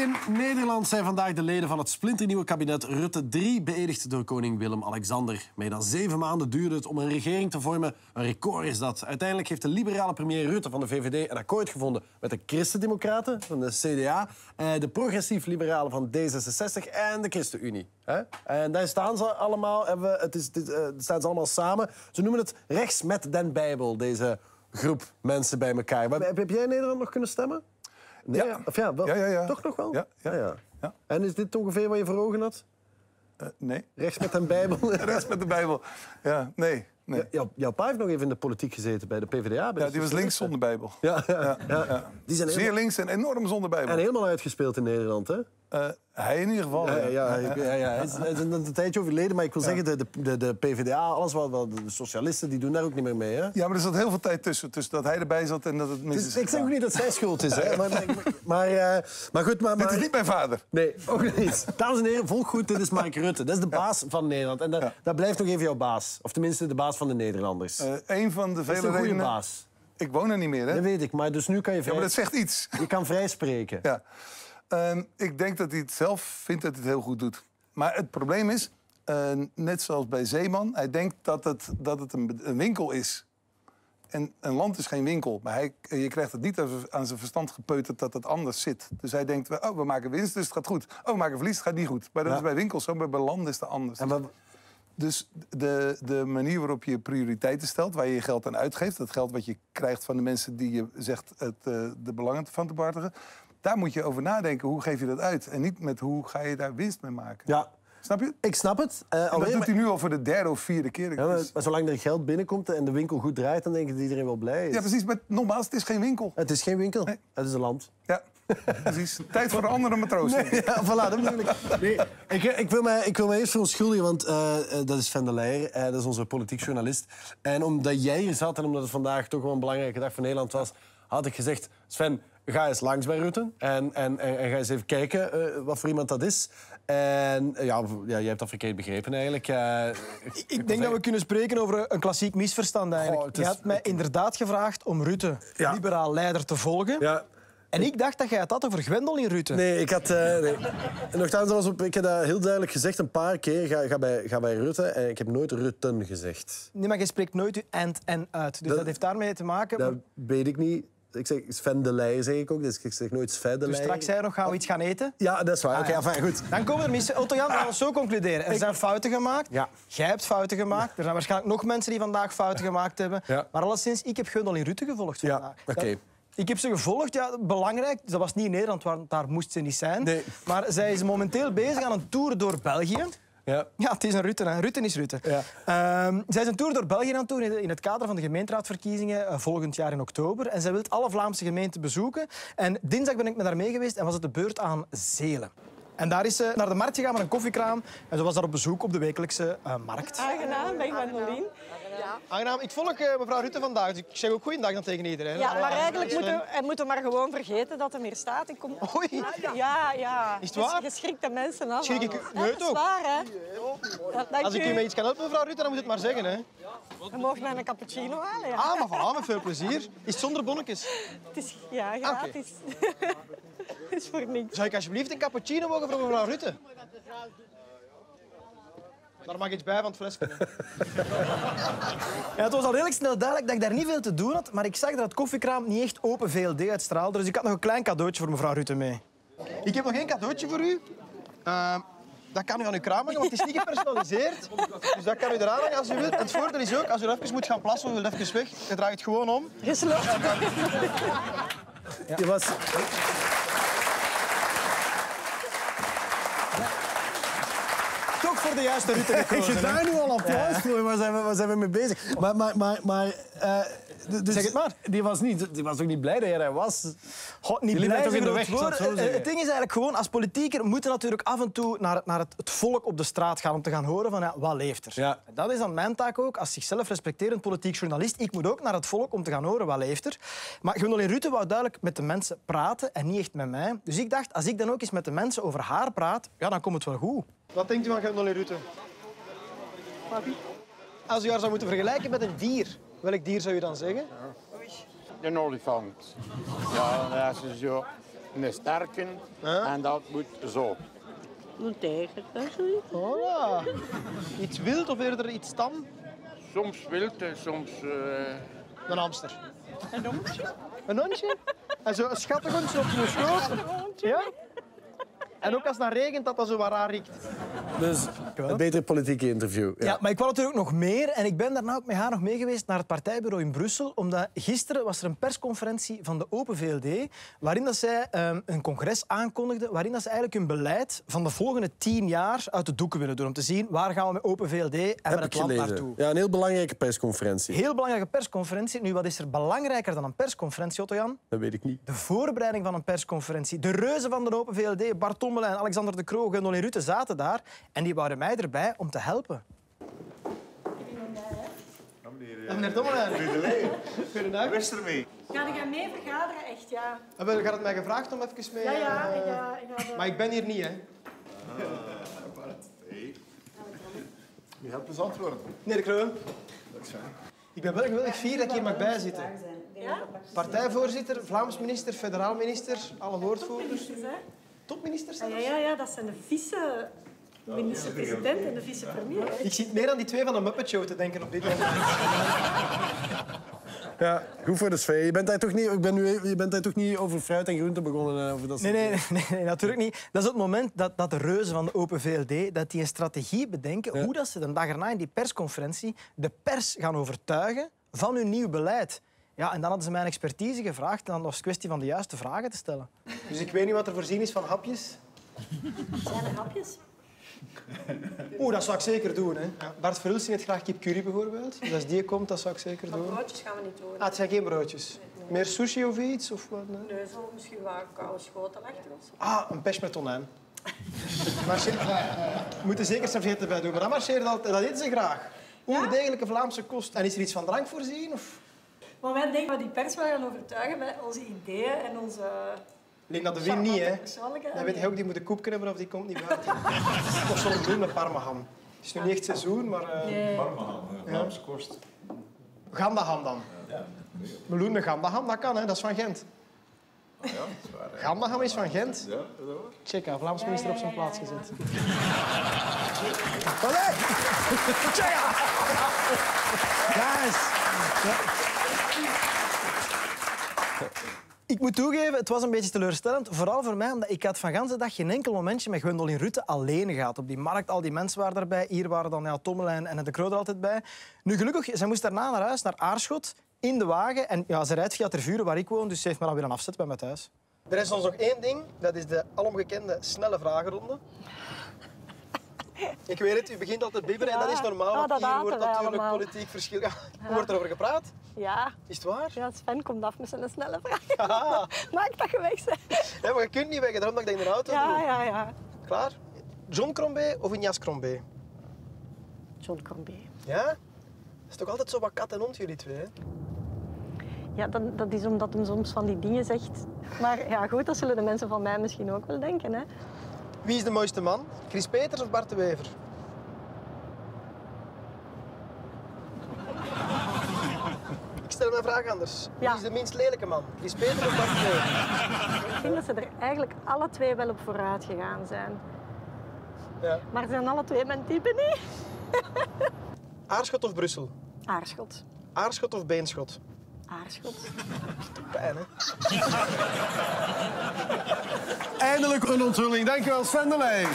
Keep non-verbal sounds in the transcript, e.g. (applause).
In Nederland zijn vandaag de leden van het splinternieuwe kabinet Rutte 3 beëdigd door koning Willem-Alexander. Meer dan zeven maanden duurde het om een regering te vormen. Een record is dat. Uiteindelijk heeft de liberale premier Rutte van de VVD een akkoord gevonden met de Christen-Democraten van de CDA, eh, de progressief-liberalen van D66 en de ChristenUnie. En daar staan ze allemaal. Het is, eh, ze allemaal samen. Ze noemen het rechts met den Bijbel, deze groep mensen bij elkaar. Heb jij in Nederland nog kunnen stemmen? Nee, Ja. Of ja, wel- Ja, ja. Toch nog wel? Ja, ja. Ah, Ja. En is dit ongeveer wat je voor ogen had? Eh, nee. Rechts met een Bijbel? (laughs) Rest met de Bijbel. Ja, nee. nee. Ja, jouw pa heeft nog even in de politiek gezeten bij de PvdA. bij Ja, die was links zonder Bijbel. Ja, ja, ja. Die zijn Zeer links en enorm zonder Bijbel. en helemaal uitgespeeld in Nederland, hè? Eh, hij in ieder geval. Ja, ja. ja, ja, ja, ja. Hij, is, is een, tijdje overleden, maar ik wil zeggen, de, de, de, PvdA, alles wat, wat de socialisten, die doen daar ook niet meer mee, hè? Ja, maar er zat heel veel tijd tussen. Tussen dat hij erbij zat en dat het mis is Dus ik zeg ook niet dat zij schuld is, hè? Maar, maar, maar, eh, maar goed, maar... Dit is niet mijn vader. Nee, ook niet. Dames en heren, volg goed, dit is Mark Rutte. Dat is de baas van Nederland. En dat, blijft nog even jouw baas. Of tenminste, de baas van de Nederlanders. Eh een van de dat is vele een goede redenen... baas. Ik woon er niet meer, hè? Dat weet ik, maar dus nu kan je Ja, maar dat zegt iets. je kan vrij spreken. Ja. Ehm, ik denk dat hij het zelf vindt dat hij het heel goed doet. Maar het probleem is, eh, net zoals bij Zeeman... hij denkt dat het, dat het een, winkel is. En een land is geen winkel. Maar hij, je krijgt het niet aan zijn- verstand gepeuterd dat het anders zit. Dus hij denkt, oh, we maken winst, dus het gaat goed. Oh, we maken verlies, het gaat niet goed. Maar dat Ja. is bij winkels zo, maar bij landen is dat anders. En wat, Dus de, de manier waarop je prioriteiten stelt, waar je je geld aan uitgeeft, dat geld wat je krijgt van de mensen die je zegt het, eh, de belangen van te behartigen, daar moet je over nadenken. Hoe geef je dat uit? En niet met hoe ga je daar winst mee maken. ja, Snap je? ik snap het. En dat doet hij nu al voor de derde of vierde keer. Ja, maar, Dus- maar zolang er geld binnenkomt en de winkel goed draait, dan denk ik dat iedereen wel blij is. ja, precies. Maar nogmaals, het is geen winkel. Het is geen winkel, Nee. het is een land. Ja, precies. Tijd voor een andere matroos. ik. Ja, voilà, dat bedoel ik. Nee, ik, ik, wil mij, ik wil mij eerst verontschuldigen, want eh, eh, dat is Van der Leijer, eh, dat is onze politiek journalist. En omdat jij hier zat en omdat het vandaag toch wel een belangrijke dag voor Nederland was, had ik gezegd, Sven, ga eens langs bij Rutte en, en, en, en ga eens even kijken eh, wat voor iemand dat is. En ja, ja, jij hebt dat verkeerd begrepen eigenlijk. Eh, Ik denk dat we kunnen spreken over een klassiek misverstand eigenlijk. Goh, het is- Je had mij inderdaad gevraagd om Rutte, Ja. liberaal leider, te volgen. Ja. En ik dacht dat jij het had over Gwendolyn Rutte. Nee, ik had... eh nee. Op, ik heb dat heel duidelijk gezegd een paar keer. Ga, ga, bij, ga bij Rutte. En ik heb nooit Rutten gezegd. Nee, maar je spreekt nooit je and en uit. Dus dat, Dat- heeft daarmee te maken. Dat weet ik niet. Ik zeg Sven de Leijer, zeg ik ook. Dus ik zeg nooit Sven de dus straks zei je nog, gaan we iets gaan eten? Ja, dat is waar. Oké, ja. enfin, goed. Dan komen er mis. Otto Jan, we zo concluderen. Er zijn fouten gemaakt. Ja. Jij hebt fouten gemaakt. Er zijn waarschijnlijk nog mensen die vandaag fouten gemaakt hebben. Ja. Maar alleszins, ik heb Gwendolyn Rutte gevolgd Ja, vandaag. oké. Ik heb ze gevolgd, ja, belangrijk. Dat was niet in Nederland, want daar moest ze niet zijn. Nee. Maar zij is momenteel bezig aan een tour door België. Ja. Ja, het is een Rutte. Hè. Rutte is Rutte. Ja. Ehm, zij is een tour door België aan het doen in het kader van de gemeenteraadverkiezingen eh, volgend jaar in oktober. En zij wil alle Vlaamse gemeenten bezoeken. En dinsdag ben ik met haar mee geweest en was het de beurt aan Zelen. En daar is ze naar de markt gegaan met een koffiekraam. En ze was daar op bezoek op de wekelijkse eh, markt. Aangenaam, ben Gwendolien. Aangenaam. Ik volg eh, mevrouw Rutte vandaag, dus ik zeg ook goeiedag dan tegen iedereen. Ja, maar eigenlijk moeten we moeten maar gewoon vergeten dat hem hier staat. Ik kom... Oei. Ja, ja. Is het waar? Je schrikt de mensen af. Schrik ik u? Ja, Nee, dat is toch? waar, hè. Ja, Als ik u met iets kan helpen, mevrouw Rutte, dan moet je het maar zeggen. Hè. Je mag mij een cappuccino halen, ja. Ah, maar voilà, met veel plezier. Is het zonder bonnetjes? Het is ja, gratis. Het (laughs) (laughs) is voor niks. Zou ik alsjeblieft een cappuccino mogen voor mevrouw Rutte? Daar mag iets bij van het flesje. ja, het was al redelijk snel duidelijk dat ik daar niet veel te doen had, maar ik zag dat het koffiekraam niet echt open VLD uitstraalde, dus ik had nog een klein cadeautje voor mevrouw Rutte mee. Ik heb nog één cadeautje voor u. Eh, dat kan u aan uw kraam hangen, want het is niet gepersonaliseerd. Dus dat kan u eraan hangen als u wilt. En het voordeel is ook, als u even moet gaan plassen of u wilt even weg, je draait het gewoon om. Gesloten. Je was... voor de juiste Rutte (laughs) Ik gekozen. hè? daar nu al applaus voor. Waar zijn we, waar zijn we mee bezig? Maar... maar, maar, maar eh, dus Zeg het maar. Die was, niet, die was ook niet blij dat jij daar was. Niet blij toch in de weg, het. Eh. Het ding is eigenlijk gewoon, als politieker moet je natuurlijk af en toe naar, naar het, het volk op de straat gaan om te gaan horen van ja, wat leeft er. Ja. En Dat is dan mijn taak ook, als zichzelf respecterend politiek journalist. Ik moet ook naar het volk om te gaan horen wat leeft er. Maar Gwendolyn Rutte wou duidelijk met de mensen praten en niet echt met mij. Dus ik dacht, als ik dan ook eens met de mensen over haar praat, ja, dan komt het wel goed. Wat denkt u van Gwendolyn Rutte? Als u haar zou moeten vergelijken met een dier, welk dier zou u dan zeggen? Een olifant. Ja, dat is zo. een sterke en dat moet zo. Een tijger, zoiets. Voilà. Iets wild of eerder iets tam? Soms wild en soms... eh, Een hamster. Een hondje. Een hondje? En zo een schattig hondje op zijn schoot. Ja? En ook als het dan regent, dat dat zo wat raar riekt. Dus een betere politieke interview. Ja. maar ik wou natuurlijk nog meer. En ik ben daarna ook met haar nog mee geweest naar het partijbureau in Brussel. Omdat gisteren was er een persconferentie van de Open VLD. Waarin dat zij ehm, een congres aankondigde. Waarin dat ze eigenlijk hun beleid van de volgende tien jaar uit de doeken willen doen. Om te zien waar gaan we met Open VLD en het land naartoe. Ja, een heel belangrijke persconferentie. Heel belangrijke persconferentie. Nu, wat is er belangrijker dan een persconferentie, Otto-Jan? Dat weet ik niet. De voorbereiding van een persconferentie. De reuzen van de Open VLD, Bart Tommelijn, Alexander de Croo, Gundoly Rutte zaten daar. En die wouden mij erbij om te helpen. Meneer Tommelijn. Goedendag. Best ermee. Ga je mee vergaderen, echt, ja. Hebben jullie het mij gevraagd om even mee... Ja, ja, eh, ik ga, ik ga de- Maar ik ben hier niet, hè. Je hebt dus antwoorden. Meneer de Croo. Ik ben wel geweldig fier dat ik hier mag bijzitten. Ja? Partijvoorzitter, Vlaams minister, federaal minister, alle woordvoerders. Ministers, hè? Topministers Ja, zelfs. ja, ja, dat zijn de vice-minister-president en de vice-premier. Ik zit meer aan die twee van de Muppet Show te denken op dit moment. (laughs) Ja, goed voor de sfeer. Je bent daar toch niet, ik ben nu, je bent daar toch niet over fruit en groente begonnen? eh, Over dat Nee, soort nee, nee, nee, natuurlijk niet. Dat is het moment dat, dat de reuzen van de Open VLD dat die een strategie bedenken hoe dat ze de dag erna in die persconferentie de pers gaan overtuigen van hun nieuw beleid. Ja, en dan hadden ze mijn expertise gevraagd en dan was het kwestie van de juiste vragen te stellen. Dus ik weet niet wat er voorzien is van hapjes. Zijn er hapjes? (laughs) Oeh, dat zou ik zeker doen. Hè. Bart Verhulst eet graag kip curry bijvoorbeeld. Dus als die komt, dat zou ik zeker Maar doen. broodjes gaan we niet doen. Ah, het zijn geen broodjes. Meer sushi of iets? Of wat? nee? Nee, zo misschien wel een koude schotel achter zo. Ah, een pers met tonijn. (laughs) We moeten zeker servetten bij doen, maar dat marcheert altijd. Dat eten ze graag. Oerdegelijke Vlaamse kost. En is er iets van drank voorzien? Of? Maar wij denken dat die pers wel gaan overtuigen met onze ideeën en onze... Alleen dat de win niet, hè. Dan weet je ook, die moet een koepje hebben of die komt niet buiten. Toch zo'n bloem met parmaham. Het is nu niet echt seizoen, maar... eh Nee. Vlaamse kost. Gandaham dan. Meloen met gandaham, dat kan, hè. Dat is van Gent. Ja, dat is waar. Gandaham is van Gent. Ja, dat. Check, hè, Vlaams minister op zijn plaats gezet. (laughs) Ik moet toegeven, het was een beetje teleurstellend. Vooral voor mij, omdat ik had van de dag geen enkel momentje met Gwendolyn Rutte alleen gehad. Op die markt, al die mensen waren erbij. Hier waren dan ja, Tommelijn en de Croo er altijd bij. Nu, gelukkig, zij moest daarna naar huis, naar Aarschot, in de wagen. En ja, ze rijdt via Tervuren, waar ik woon, dus ze heeft me dan een afzet bij mij thuis. Er is ons nog één ding, dat is de alomgekende snelle vragenronde. Ik weet het, u begint altijd bibberen en dat is normaal, Ja, want dat hier wordt natuurlijk allemaal. politiek verschil. (laughs) Wordt erover gepraat? Ja. Is het waar? ja, Sven komt af met zijn snelle vraag. Ah. (laughs) Maak dat je weg bent. Ja, maar je kunt niet weg, daarom dat ik dat in de auto Ja, doe. ja, ja. Klaar? John Crombé of Ignace Crombé? John Corbet. Ja? Dat is toch altijd zo wat kat en hond, jullie twee, hè? Ja, dat, dat is omdat hij soms van die dingen zegt. Maar ja, goed, dat zullen de mensen van mij misschien ook wel denken. Hè. Wie is de mooiste man? Chris Peters of Bart de Wever? (laughs) Ik stel mijn vraag anders. Wie Ja. is de minst lelijke man? Chris Peters of Bart de Wever? Ik vind dat ze er eigenlijk alle twee wel op vooruit gegaan zijn. Ja. Maar ze zijn alle twee mijn type niet. (laughs) Aarschot of Brussel? Aarschot. Aarschot of Beenschot? Aarschot. Pijn? Eindelijk een onthulling. Dankjewel, Sven de Leij.